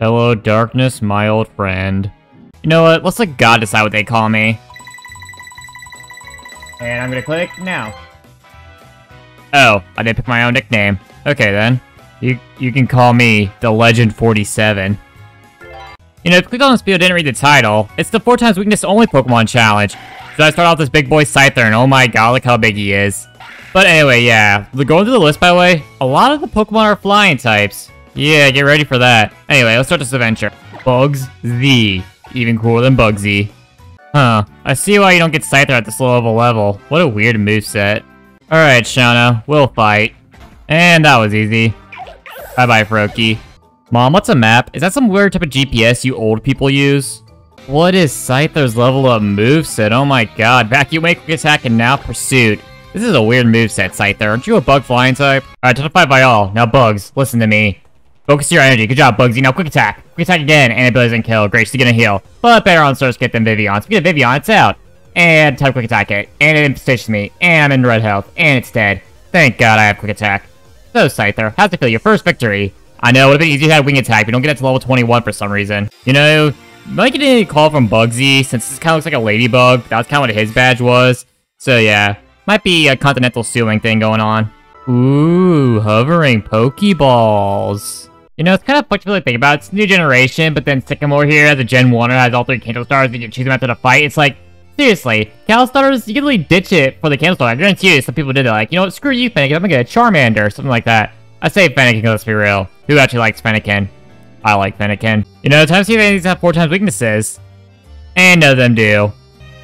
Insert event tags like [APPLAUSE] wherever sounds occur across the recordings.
Hello, darkness, my old friend. You know what? Let's let God decide what they call me. And I'm gonna click now. Oh, I did pick my own nickname. Okay then. You you can call me the Legend 47. You know, if you click on this video didn't read the title, it's the 4 times weakness only Pokemon challenge. So I start off this big boy Scyther, and oh my god, look how big he is. But anyway, yeah. Going through the list, by the way, a lot of the Pokemon are flying types. Yeah, get ready for that. Anyway, let's start this adventure. Bugs Z. Even cooler than Bugsy. Huh. I see why you don't get Scyther at this low of a level. What a weird moveset. Alright, Shauna. We'll fight. And that was easy. Bye-bye, Froakie. Mom, what's a map? Is that some weird type of GPS you old people use? What is Scyther's level up moveset? Oh my god. Vacuum Wave, Attack, and now Pursuit. This is a weird moveset, Scyther. Aren't you a bug flying type? Identified by all. Now, Bugs, listen to me. Focus your energy. Good job, Bugsy. Now, quick attack. Quick attack again, and abilities and kill. Great, she's gonna heal. But better on Surskit than Vivillon. Speaking of Vivillon, it's out. And type quick attack it. And it infestations me. And I'm in red health. And it's dead. Thank god I have quick attack. So, Scyther, how's it feel? Your first victory. I know, it would have been easy to have wing attack, but don't get it to level 21 for some reason. You know, might get a call from Bugsy, since this kind of looks like a ladybug. That was kind of what his badge was. So yeah, might be a continental ceiling thing going on. Ooh, hovering Pokeballs. You know, it's kind of fun to really think about. It's new generation, but then Sycamore here as a Gen 1 and has all three Candle Stars, and you choose them after the fight. It's like, seriously, Cal Stars, you can really ditch it for the Candle Star. I guarantee you some people did it. Like, you know what, screw you, Fennekin, I'm gonna get a Charmander, or something like that. I say Fennekin, let's be real. Who actually likes Fennekin? I like Fennekin. You know, times to these have four times weaknesses. And none of them do.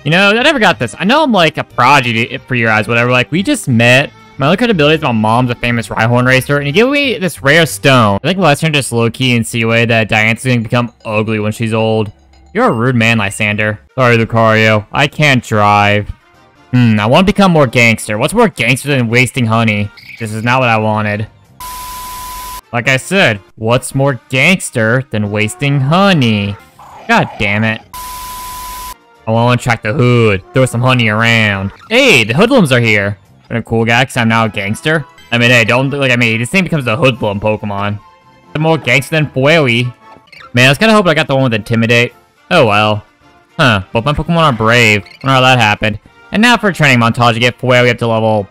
You know, I never got this. I know I'm like a prodigy for your eyes, whatever. Like, we just met. My other credibility is my mom's a famous Rhyhorn racer, and you give me this rare stone. I think Lysander just low-key and insinuated that Diantha's gonna become ugly when she's old. You're a rude man, Lysander. Sorry, Lucario. I can't drive. Hmm, I want to become more gangster. What's more gangster than wasting honey? This is not what I wanted. Like I said, what's more gangster than wasting honey? God damn it. I want to track the hood, throw some honey around. Hey, the hoodlums are here. I'm a cool guy because I'm now a gangster. I mean, hey, don't look at me. This thing becomes a hoodlum Pokemon. The more gangster than Fuewi. Man, I was kind of hoping I got the one with Intimidate. Oh well. Huh, both my Pokemon are brave. I wonder how that happened. And now for a training montage to get Fuewi up to level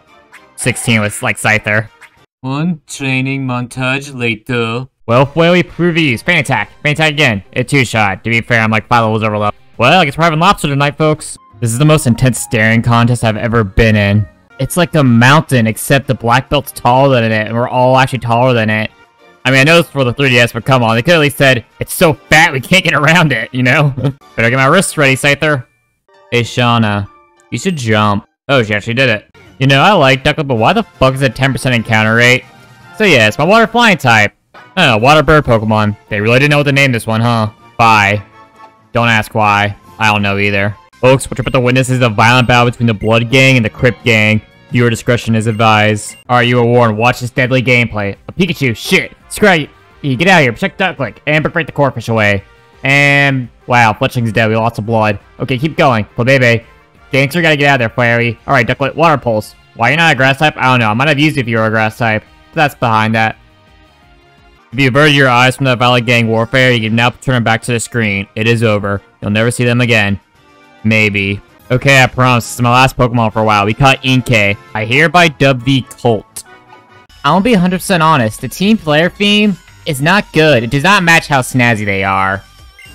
16 with, like, Scyther. One training montage later. Well, Fuewi previews. Pain attack. Pain attack again. It's two-shot. To be fair, I'm like five levels over level. Well, I guess we're having lobster tonight, folks. This is the most intense staring contest I've ever been in. It's like a mountain, except the black belt's taller than it, and we're all actually taller than it. I mean, I know it's for the 3DS, but come on, they could at least said, it's so fat we can't get around it, you know? [LAUGHS] Better get my wrists ready, Scyther. Hey, Shauna, you should jump. Oh, she actually did it. You know, I like Ducklett, but why the fuck is it 10% encounter rate? So yeah, it's my water flying type. Oh, water bird Pokemon. They really didn't know what to name this one, huh? Bye. Don't ask why. I don't know either. Folks, which are the witnesses of violent battle between the Blood Gang and the Crypt Gang. Viewer discretion is advised. Alright, you are warned. Watch this deadly gameplay. A Pikachu, shit, Scraggy, get out of here. Protect Ducklick, and break the Corphish away. And, wow, Fletchling's dead. We lost some blood. Okay, keep going. baby. Gangster gotta get out of there, Fairy. Alright, Ducklett, Water Pulse. Why you're not a grass type? I don't know. I might have used it if you were a grass type. That's behind that. If you averted your eyes from that Violet Gang warfare, you can now turn back to the screen. It is over. You'll never see them again. Maybe. Okay, I promise. Is my last Pokemon for a while. We caught Inkay. I hereby dub thee Colt. I will be 100% honest. The team player theme is not good. It does not match how snazzy they are.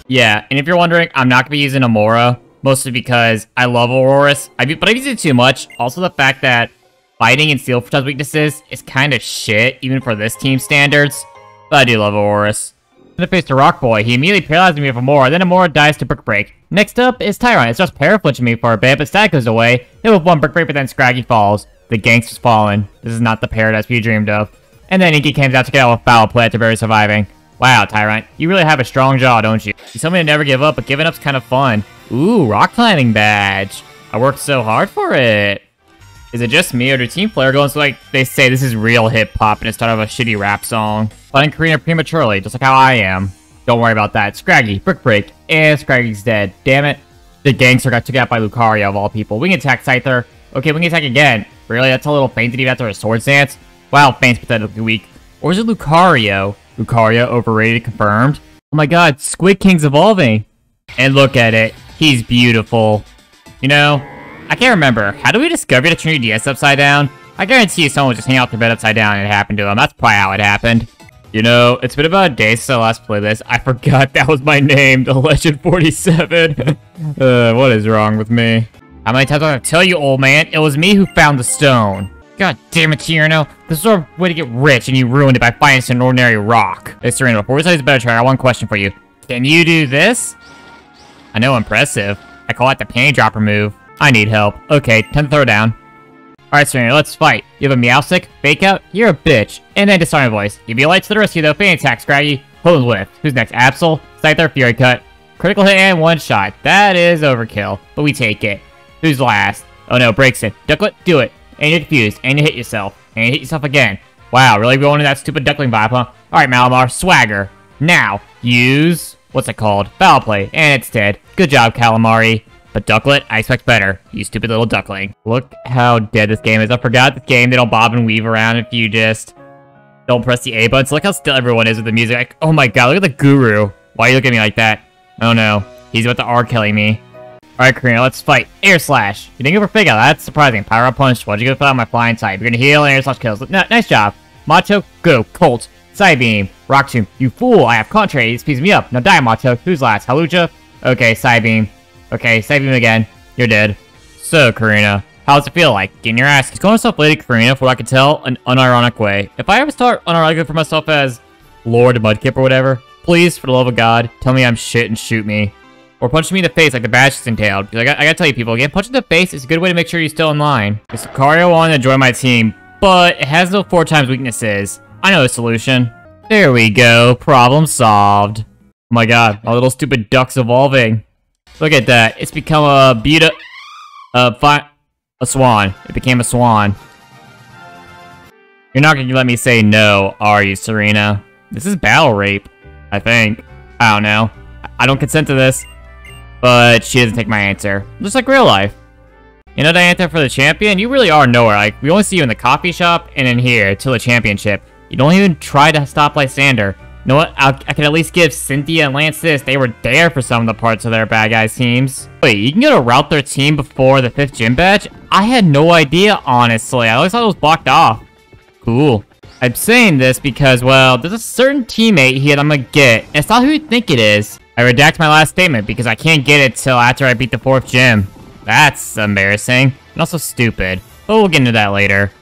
Yeah, and if you're wondering, I'm not going to be using Amaura. Mostly because I love Aurorus. I but I've used it too much. Also the fact that fighting and Steel Force weaknesses is kind of shit, even for this team standards. But I do love Aurorus. In the face to Rock Boy, he immediately paralyzes me with Amaura, then Amaura dies to Brick Break. Next up is Tyrunt. It's just paraflinching me for a bit, but Static goes away. Hit with one Brick Break, but then Scraggy falls. The gangster's fallen. This is not the paradise we dreamed of. And then Inkay comes out to get out with Foul Play after barely surviving. Wow, Tyrunt, you really have a strong jaw, don't you? You tell me to never give up, but giving up's kind of fun. Ooh, rock climbing badge. I worked so hard for it. Is it just me, or do Team Flare go so like they say this is real hip-hop and instead of a shitty rap song? Playing Korrina prematurely, just like how I am. Don't worry about that. Scraggy, Brick Break, and Scraggy's dead. Damn it. The gangster got took out by Lucario of all people. Wing Attack, Scyther. Okay, Wing Attack again. Really? That's a little fainted even after a Swords Dance? Wow, Feint's pathetically weak. Or is it Lucario? Lucario overrated confirmed. Oh my god, Squid King's evolving. And look at it. He's beautiful. You know, I can't remember. How do we discover the Trinity DS upside down? I guarantee you someone was just hanging out their bed upside down and it happened to them. That's probably how it happened. You know, it's been about a day since I last played this. I forgot [LAUGHS] that was my name, the Legend 47. [LAUGHS] uh, what is wrong with me? How many times do I have to tell you, old man? It was me who found the stone. God damn it, Tierno. This is our way to get rich, and you ruined it by finding an ordinary rock. Hey, Serena, before we say this better try, I have one question for you. Can you do this? I know, impressive. I call it the panty dropper move. I need help. Okay, time to throw down. Alright, Serena, let's fight. You have a Meowstic, Fake Out, you're a bitch, and then Disarming Voice. Give me a light to the rescue though, Fan Attack, Scraggy, Hold Lift. Who's next? Absol, Scyther, Fury Cut. Critical hit and one shot. That is overkill, but we take it. Who's last? Oh no, breaks it. Ducklett, do it. And you're confused, and you hit yourself. And you hit yourself again. Wow, really going to that stupid duckling vibe, huh? Alright, Malamar, Swagger. Now, use... What's it called? Foul Play, and it's dead. Good job, Calamari. But Ducklett, I expect better. You stupid little duckling. Look how dead this game is. I forgot this game, they don't bob and weave around if you just don't press the A buttons. Look how still everyone is with the music. Like, oh my god, look at the guru. Why are you looking at me like that? Oh no. He's about to R Kelly me. Alright, Korrina, let's fight. Air Slash. You didn't go for Out. That's surprising. Power Up Punch. Why'd you go for out my flying type? You're gonna heal and Air Slash kills. No, nice job. Macho, go. Colt. Psybeam. Rock Tomb. You fool. I have Contrary. It speeds me up. Now die, Macho. Who's last? Hawlucha? Okay, Psybeam. Okay, save him again. You're dead. So, Korrina, how does it feel like? Getting your ass. He's calling himself Lady Korrina, for what I can tell, an unironic way. If I ever start unironically for myself as Lord Mudkip or whatever, please, for the love of God, tell me I'm shit and shoot me. Or punch me in the face like the badge entailed. I, got, I gotta tell you people, again, punch in the face is a good way to make sure you're still in line. This Lucario wanted to join my team, but it has no four times weaknesses. I know the solution. There we go. Problem solved. Oh my god, my little stupid duck's evolving. Look at that. It's become a beauty... Uh, fi a swan. It became a swan. You're not gonna let me say no, are you, Serena? This is battle rape, I think. I don't know. I don't consent to this. But she doesn't take my answer. Just like real life. You know answer for the champion? You really are nowhere. Like, we only see you in the coffee shop and in here till the championship. You don't even try to stop Lysander. You know what? I'll, i can at least give Cynthia and Lance this. They were there for some of the parts of their bad guys teams. Wait, you can go to Route 13 before the 5th gym badge? I had no idea, honestly. I always thought it was blocked off. Cool. I'm saying this because, well, there's a certain teammate here that I'm gonna get, and it's not who you think it is. I redact my last statement because I can't get it till after I beat the 4th gym. That's embarrassing, and also stupid. But we'll get into that later.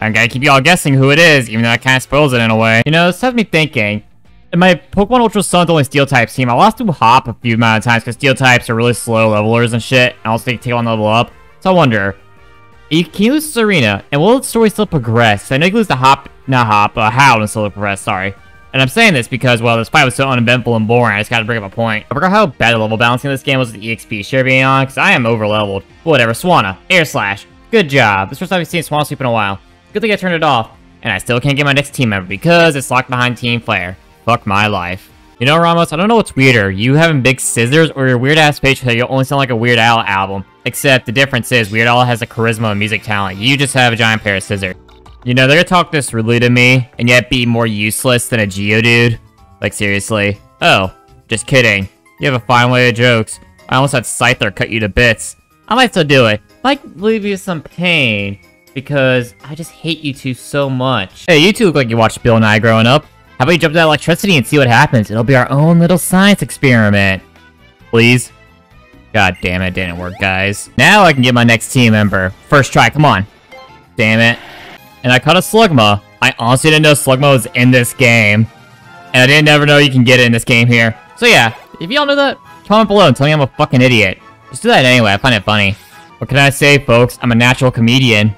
I gotta keep y'all guessing who it is, even though that kind of spoils it in a way. You know, this has me thinking, in my Pokemon Ultra Sun's only Steel types team, I lost to Hop a few amount of times because Steel types are really slow levelers and shit. And also take on level up. So I wonder, can you lose Serena? And will the story still progress? I know you can lose the Hop, not Hop, uh, Hau and still progress, sorry. And I'm saying this because, well, this fight was so uneventful and boring, I just gotta bring up a point. I forgot how bad the level balancing in this game was with the EXP share being on, because I am over-leveled. Whatever, Swanna, Air Slash. Good job. This first time I've seen Swanna sweep in a while. Good thing I turned it off. And I still can't get my next team member because it's locked behind Team Flare. Fuck my life. You know, Ramos, I don't know what's weirder, you having big scissors or your weird-ass page that you only sound like a Weird Al album. Except the difference is Weird Al has a charisma and music talent. You just have a giant pair of scissors. You know, they're gonna talk this rudely to me, and yet be more useless than a Geodude. Like, seriously. Oh, just kidding. You have a fine way of jokes. I almost had Scyther cut you to bits. I might still do it. Might leave you some pain, because I just hate you two so much. Hey, you two look like you watched Bill Nye growing up. How about you jump to that electricity and see what happens? It'll be our own little science experiment. Please? God damn it, didn't work, guys. Now I can get my next team member. First try, come on. Damn it. And I caught a Slugma. I honestly didn't know Slugma was in this game. And I didn't ever know you can get it in this game here. So yeah, if y'all know that, comment below and tell me I'm a fucking idiot. Just do that anyway, I find it funny. What can I say, folks? I'm a natural comedian.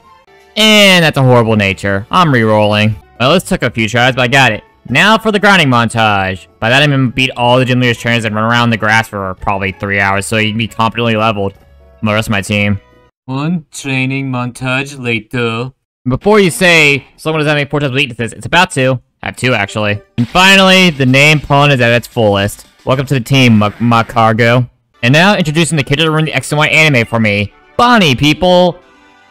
And that's a horrible nature. I'm re-rolling. Well, this took a few tries, but I got it. Now for the grinding montage. By that I mean beat all the gym leaders trainers and run around the grass for probably three hours so you can be competently leveled. The rest of my team. One training montage later. Before you say someone doesn't have any four times weaknesses, it's about to. I have two actually. And finally, the name pun is at its fullest. Welcome to the team, Magcargo. And now introducing the kid to run the X and Y anime for me. Bonnie, people!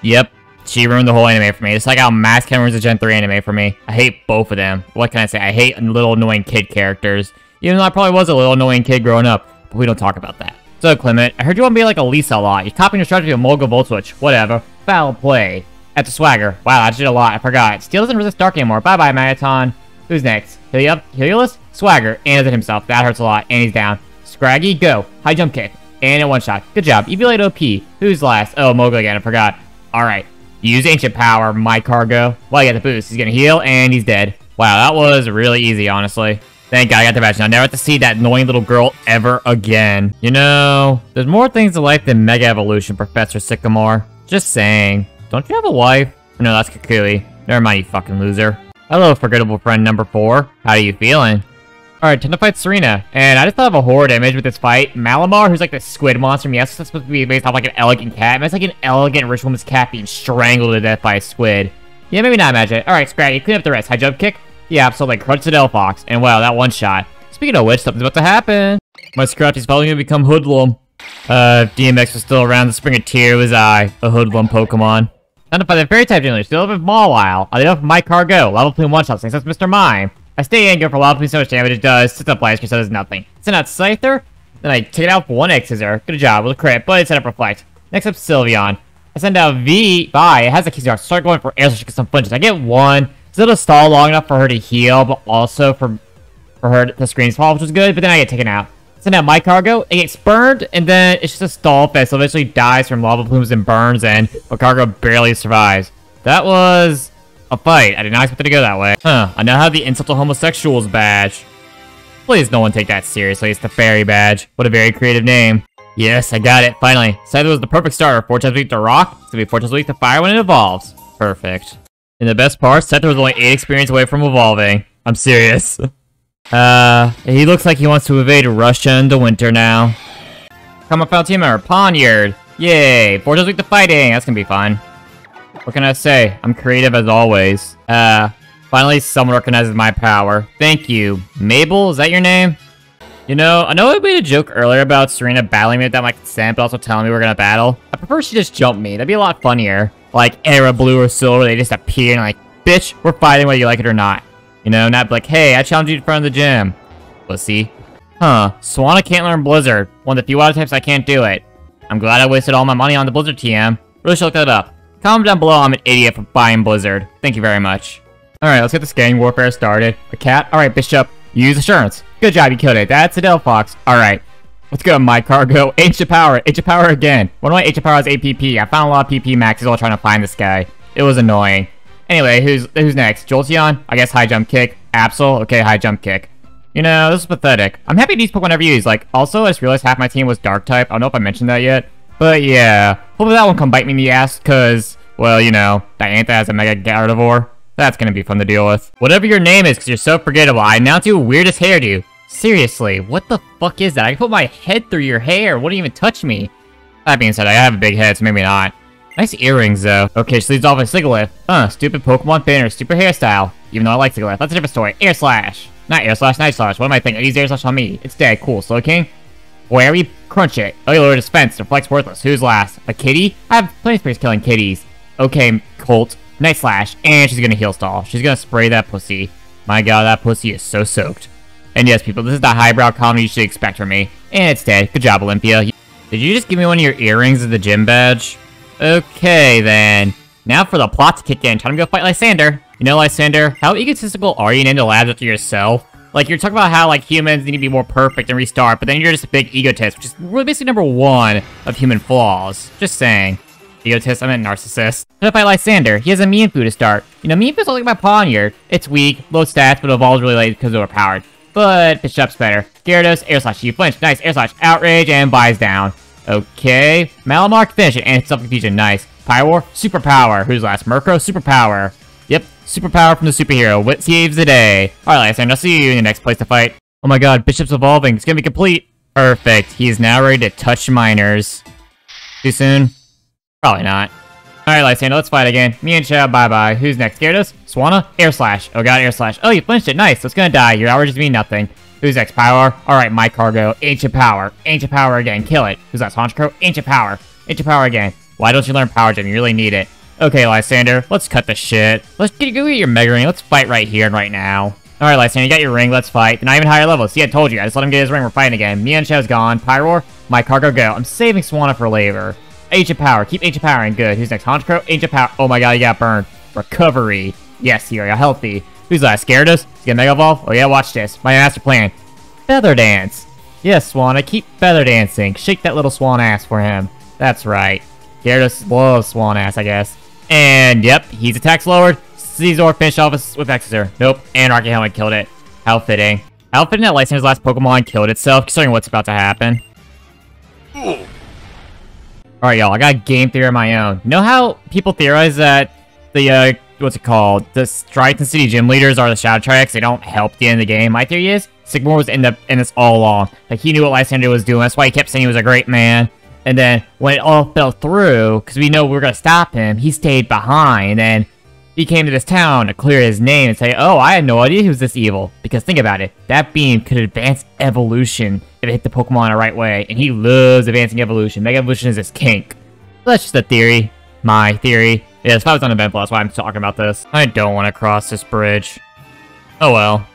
Yep, She ruined the whole anime for me. It's like how Mask Ken ruins the Gen 3 anime for me. I hate both of them. What can I say? I hate little annoying kid characters. Even though I probably was a little annoying kid growing up. But we don't talk about that. So, Clemont, I heard you want to be like Elesa a lot. You're copying the strategy of volt switch Whatever. Foul play. At the Swagger. Wow, I did a lot. I forgot. Steel doesn't resist dark anymore. Bye-bye, Magneton. Who's next? Heliop? Helios? Swagger. And it himself. That hurts a lot. And he's down. Scraggy, go. High jump kick. And a one shot. Good job. Eviolite OP. Who's last? Oh, Mogo again. I forgot. Alright. Use Ancient Power, my cargo. Well, you got the boost. He's gonna heal, and he's dead. Wow, that was really easy, honestly. Thank God I got the badge. Now, I never have to see that annoying little girl ever again. You know, there's more things to life than Mega Evolution, Professor Sycamore. Just saying. Don't you have a wife? no, that's Kukui. Never mind, you fucking loser. Hello, forgettable friend number four. How are you feeling? Alright, time to fight Serena. And I just thought of a horror image with this fight. Malamar, who's like the squid monster from yes, it's supposed to be based off like an elegant cat. It's like an elegant rich woman's cat being strangled to death by a squid. Yeah, maybe not it. Alright, Scraggy, clean up the rest. High jump kick? Yeah, absolutely. Crunch the Delphox. And wow, that one shot. Speaking of which, something's about to happen. My Scraggy's probably gonna become Hoodlum. Uh, if DMX was still around, the spring a tear was I, a Hoodlum Pokemon. Time to fight the Fairy type generally. Still have a Mawile. I know from my cargo. Level between one shot. Thanks, that's Mr. Mime. I stay angry for a while, so much damage it does. Sits up blast, so does nothing. Send out Scyther, then I take it out for one X. Good job with a crit, but it set up Reflect. Next up, Sylveon. I send out V by. It has a Keyzar. Start going for air so she gets some flinches. I get one. Still to stall long enough for her to heal, but also for for her to screen fall, which was good, but then I get taken out. Send out my cargo, it gets burned, and then it's just a stall fest, so eventually dies from lava plumes and burns, and my cargo barely survives. That was a fight. I did not expect it to go that way. Huh, I now have the insult to homosexuals badge. Please no one take that seriously, it's the fairy badge. What a very creative name. Yes, I got it, finally. Scyther was the perfect starter. Four times weak to rock, it's gonna be four times weak to fire when it evolves. Perfect. In the best part, Scyther was only 8 experience away from evolving. I'm serious. [LAUGHS] uh, he looks like he wants to evade Russia in the winter now. Come on, found team member, Pawniard. Yay, four times weak to fighting, that's gonna be fun. What can I say? I'm creative as always. Uh, finally someone recognizes my power. Thank you. Mabel, is that your name? You know, I know I made a joke earlier about Serena battling me without my consent, but also telling me we're gonna battle. I prefer she just jump me. That'd be a lot funnier. Like, Era Blue or Silver, they just appear and like, bitch, we're fighting whether you like it or not. You know, not like, hey, I challenge you in front of the gym. Pussy. Huh, Swanna can't learn Blizzard. One of the few water types I can't do it. I'm glad I wasted all my money on the Blizzard TM. Really should look that up. Comment down below I'm an idiot for buying Blizzard. Thank you very much. Alright, let's get the scanning warfare started. A cat? Alright, Bishop. Use assurance. Good job, you killed it. That's a Fox. Alright. Let's go, my cargo. Ancient power. Ancient power again. One of my ancient power is APP. I found a lot of PP maxes while trying to find this guy. It was annoying. Anyway, who's who's next? Jolteon? I guess high jump kick. Absol? Okay, high jump kick. You know, this is pathetic. I'm happy to use Pokemon you use. Like, also, I just realized half my team was Dark type. I don't know if I mentioned that yet. But yeah, hopefully that won't come bite me in the ass, because, well, you know, Diantha has a Mega Gardevoir. That's gonna be fun to deal with. Whatever your name is, because you're so forgettable, I announce you weirdest hairdo. Seriously, what the fuck is that? I can put my head through your hair. Wouldn't even touch me. That being said, I have a big head, so maybe not. Nice earrings, though. Okay, she leads off with Sigilyph. Huh, stupid Pokemon banner, stupid hairstyle. Even though I like Sigilyph. That's a different story. Air Slash. Not Air Slash, Night Slash. What am I thinking? Use Air Slash on me. It's dead. Cool. Slowking. Wary, crunch it. Oh, Lord Dispense, Deflect's worthless. Who's last? A kitty? I have plenty of space killing kitties. Okay, Colt. Night Slash. And she's gonna heal stall. She's gonna spray that pussy. My god, that pussy is so soaked. And yes, people, this is the highbrow comedy you should expect from me. And it's dead. Good job, Olympia. Did you just give me one of your earrings as the gym badge? Okay, then. Now for the plot to kick in. Time to go fight Lysander. You know, Lysander, how egotistical are you in the labs after yourself? Like, you're talking about how, like, humans need to be more perfect and restart, but then you're just a big egotist, which is really basically number one of human flaws. Just saying. Egotist, I meant narcissist. What if I Lysander? He has a Mienfoo to start. You know, Mienfoo's like my Pawniard. It's weak, low stats, but it evolves really late because it's overpowered. But Bishop's better. Gyarados, Air Slash, you flinch. Nice, Air Slash, Outrage, and buys down. Okay. Malamar, finish it, and Self-Confusion, nice. Pyroar, Superpower. Who's last? Murkrow, Superpower. Yep, superpower from the superhero. What saves the day? Alright, Lysander, I'll see you in the next place to fight. Oh my god, Bishop's evolving. It's gonna be complete. Perfect. He is now ready to touch miners. Too soon? Probably not. Alright, Lysander, let's fight again. Me and Chad, bye-bye. Who's next? Gyarados? Swanna? Air Slash. Oh god, Air Slash. Oh, you flinched it. Nice. It's gonna die. Your hour just mean nothing. Who's next? Power? Alright, my cargo. Ancient Power. Ancient Power again. Kill it. Who's that? Honchkrow? Ancient Power. Ancient Power again. Why don't you learn Power Gem? You really need it. Okay, Lysander, let's cut the shit. Let's get, go get your Mega Ring. Let's fight right here and right now. Alright, Lysander, you got your ring. Let's fight. Not even higher level. See, I told you. I just let him get his ring. We're fighting again. Mienshao's gone. Pyroar, my cargo go. I'm saving Swanna for later. Ancient Power. Keep Ancient Power in. Good. Who's next? Honchkrow? Ancient Power. Oh my god, he got burned. Recovery. Yes, here, you're healthy. Who's last? Gyarados? He's gonna Mega Evolve? Oh yeah, watch this. My master plan. Feather Dance. Yes, Swanna, keep feather dancing. Shake that little swan ass for him. That's right. Gyarados loves swan ass, I guess. And, yep, he's attack lowered. Scizor finished off with Exeter. Nope, and Rocky Helmet killed it. How fitting. How fitting that Lysander's last Pokemon killed itself, considering what's about to happen. Alright, y'all, I got a game theory of my own. Know how people theorize that the, uh, what's it called? The Striaton City gym leaders are the Shadow Triads. They don't help the end of the game. My theory is Sycamore was in the in this all along. Like he knew what Lysander was doing. That's why he kept saying he was a great man. And then when it all fell through, because we know we are gonna stop him, he stayed behind and he came to this town to clear his name and say, "Oh, I had no idea he was this evil." Because think about it, that beam could advance evolution if it hit the Pokemon the right way, and he loves advancing evolution. Mega evolution is his kink. that's just a theory. My theory. Yeah, if I was uneventful, that's why I'm talking about this. I don't want to cross this bridge. Oh well.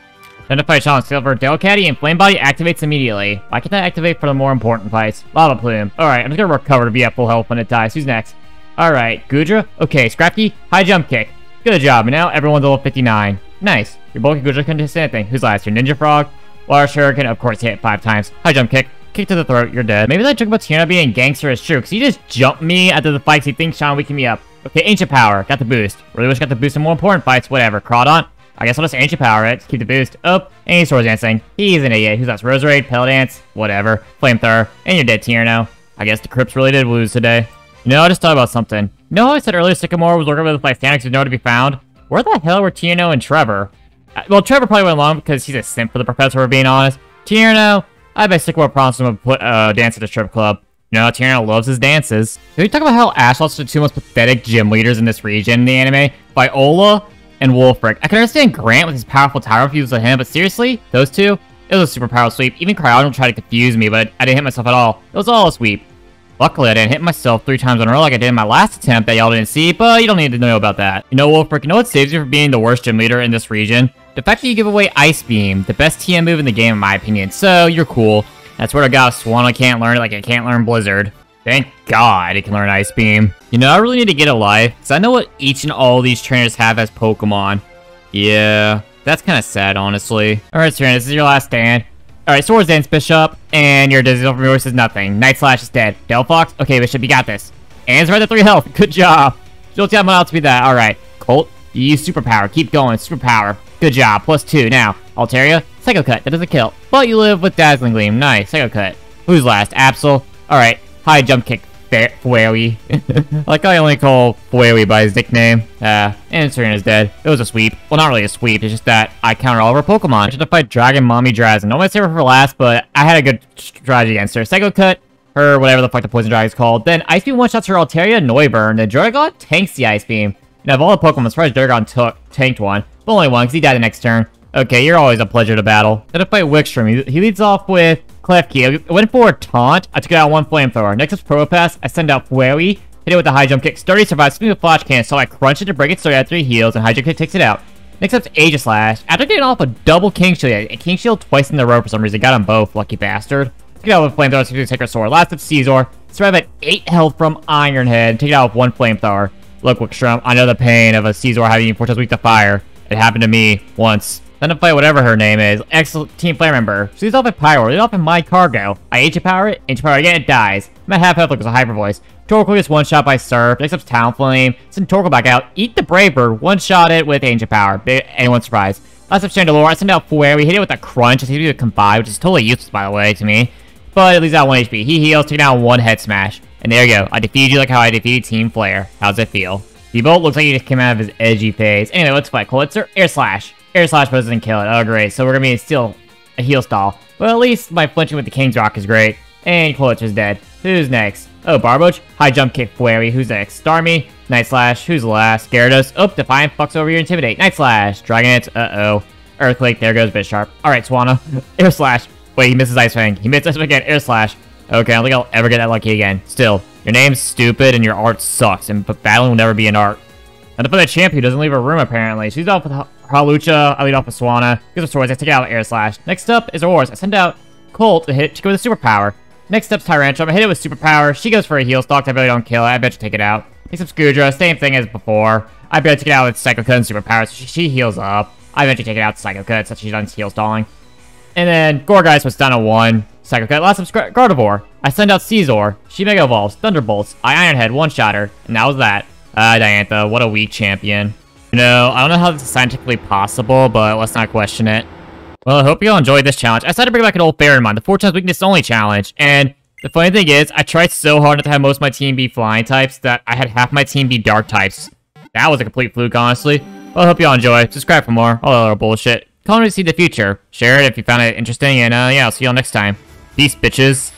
Identify challenge Silver Delcatty and Flame Body activates immediately. Why can't I activate for the more important fights? Lava Plume. Alright, I'm just gonna recover to be at full health when it dies. Who's next? Alright, Goodra. Okay, Scrafty, high jump kick. Good job, and now everyone's level 59. Nice. Your bulky Goodra couldn't do anything. Who's last? Your Ninja Frog? Water Shuriken, of course, hit five times. High jump kick. Kick to the throat, you're dead. Maybe that joke about Tiana being gangster is true, because he just jumped me after the fights he thinks Sean weakened me up. Okay, Ancient Power. Got the boost. Really wish I got the boost in more important fights. Whatever. Crawdaunt. I guess I'll just Ancient Power it. Keep the boost up. And he's Swords Dancing. He's an idiot. Who's that? Roserade, Peloton, whatever. Flamethrower. And you're dead, Tierno. I guess the Crips really did lose today. You know, I just thought about something. You know I said earlier Sycamore was working with my Stanix who know to be found? Where the hell were Tierno and Trevor? Uh, well, Trevor probably went along because he's a simp for the professor, for being honest. Tierno, I bet Sycamore promised him to put uh, dance at the strip club. You know, Tierno loves his dances. Did we talk about how Ash lost to the two most pathetic gym leaders in this region in the anime? Viola and Wulfric. I can understand Grant with his powerful Tyro fuse with him, but seriously? Those two? It was a super power sweep. Even Cryogonal tried to confuse me, but I didn't hit myself at all. It was all a sweep. Luckily, I didn't hit myself three times in a row like I did in my last attempt that y'all didn't see, but you don't need to know about that. You know, Wulfric, you know what saves you from being the worst gym leader in this region? The fact that you give away Ice Beam, the best TM move in the game in my opinion, so you're cool. That's where I got Swan I can't learn it like I can't learn Blizzard. Thank God he can learn Ice Beam. You know, I really need to get a life, because I know what each and all these trainers have as Pokemon. Yeah, that's kind of sad, honestly. Alright, Serena, this is your last stand. Alright, Swords Dance, Bishop, and your Digital from is nothing. Night Slash is dead. Delphox? Okay, Bishop, you got this. And it's right at 3 health. [LAUGHS] Good job. Tell me else to be that. Alright, Colt, you use Superpower. Keep going. Superpower. Good job. Plus 2. Now, Altaria, Psycho Cut. That doesn't kill. But you live with Dazzling Gleam. Nice. Psycho Cut. Who's last? Absol. Alright, high jump kick. Fuewi. [LAUGHS] like I only call Fuewi by his nickname. Uh, and Serena's dead. It was a sweep. Well, not really a sweep, it's just that I counter all of her Pokemon. I should have fight Dragon Mommy Drasna. I save her for last, but I had a good strategy against her. Psycho Cut, her, whatever the fuck the Poison Dragon is called. Then Ice Beam one-shots her Altaria Noivern. The Dragon tanks the Ice Beam. And of all the Pokemon, as far as Dragon took, tanked one. But only one, because he died the next turn. Okay, you're always a pleasure to battle. Then if I fight Wikstrom. He, he leads off with Klefki. I went for a taunt. I took out one flamethrower. Next is Probopass. I send out Fuewi. Hit it with a high jump kick. Sturdy survives. Spin with Flash Cannon. So I crunch it to break it. Sturdy at three heals. And high jump kick takes it out. Next up's Aegislash. After getting off a double King Shield. A King Shield twice in the row for some reason. Got them both. Lucky bastard. Take it out with Flamethrower. Take her sword. Last up Scizor. Survive at 8 health from Iron Head. Take it out with one Flamethrower. Look, Wikstrom. I know the pain of a Scizor having 4 times weak to fire. It happened to me once. Then to play whatever her name is. Excellent team flame member. She's off at Pyro. Lead off in my cargo. I Ancient Power it. Ancient Power again. It dies. I'm at half health because a Hyper Voice. Torkoal gets one shot by Surf. Next up's Talonflame. Send Torkoal back out. Eat the Brave Bird. One shot it with Ancient Power. Anyone surprised? Last up Chandelure. I send out Fury. We hit it with a Crunch. It seems to be a Confide, which is totally useless by the way to me. But it leaves out 1 HP. He heals, taking out one Head Smash. And there you go. I defeated you like how I defeated Team Flare. How's it feel? Siebold looks like he just came out of his edgy phase. Anyway, let's fight. Clawitzer, Air Slash. Air Slash doesn't kill it. Oh, great. So we're going to be still a heal stall. Well, at least my flinching with the King's Rock is great. And Clawitzer's dead. Who's next? Oh, Barboach. High jump kick Fury. Who's next? Starmie. Night Slash. Who's last? Gyarados. Oh, Defiant fucks over your Intimidate. Night Slash. Dragonite. Uh-oh. Earthquake. There goes Bisharp. Alright, Swanna. [LAUGHS] Air Slash. Wait, he misses Ice Fang. He misses again. Air Slash. Okay, I don't think I'll ever get that lucky again. Still, your name's stupid and your art sucks, and battling will never be an art. And to play the champ who doesn't leave her room, apparently. She's off with Hawlucha, I lead off with Swanna. Gives her swords, I take out Air Slash. Next up is Ors. I send out Colt to hit Chica with a superpower. Next up's Tyrantrum. I hit it with superpower. She goes for a heal stock. I really don't kill it. I bet you take it out. Next up Scudra. Same thing as before. I bet you take it out with Psycho Cut and superpower. So she, she heals up. I bet you take it out with Psycho Cut since she's done heal stalling. And then Gourgeist was done at 1. Psycho Cut. Last up's Gardevoir. I send out Scizor. She Mega Evolves. Thunderbolts. I Ironhead. One-shot her. And that was that. Ah, uh, Diantha. What a weak champion. You know, I don't know how this is scientifically possible, but let's not question it. Well, I hope you all enjoyed this challenge. I decided to bring back an old bear in mind, the 4 times weakness only challenge. And the funny thing is, I tried so hard not to have most of my team be flying types that I had half my team be dark types. That was a complete fluke, honestly. Well, I hope you all enjoy. Subscribe for more. All that other bullshit. Comment to see the future. Share it if you found it interesting, and uh, yeah, I'll see you all next time. Peace, bitches.